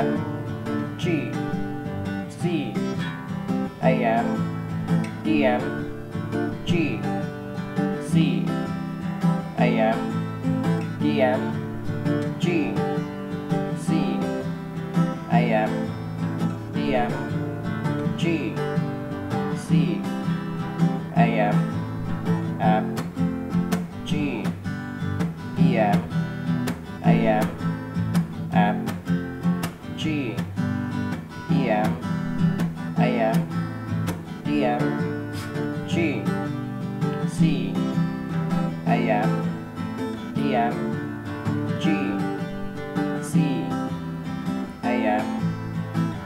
M G C AM DM G C AM DM G C AM DM G C AM F G PM AM F C. AM DM G. C. AM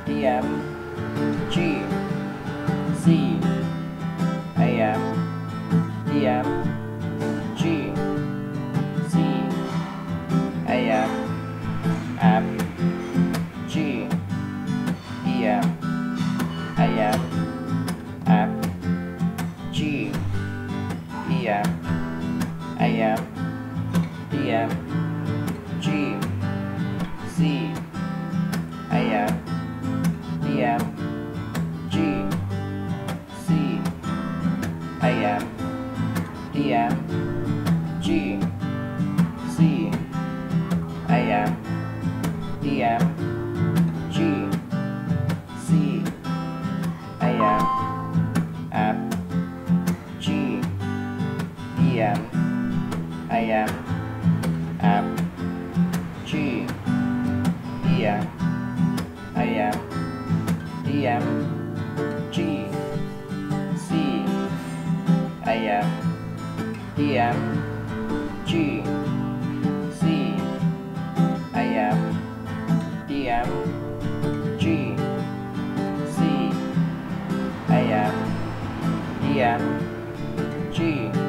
DM EM AM DM G. C. AM DM G. C. AM DM G. C. AM DM EM AM F G. EM AM DM G. C. AM DM G. C. AM DM G. C. AM DM G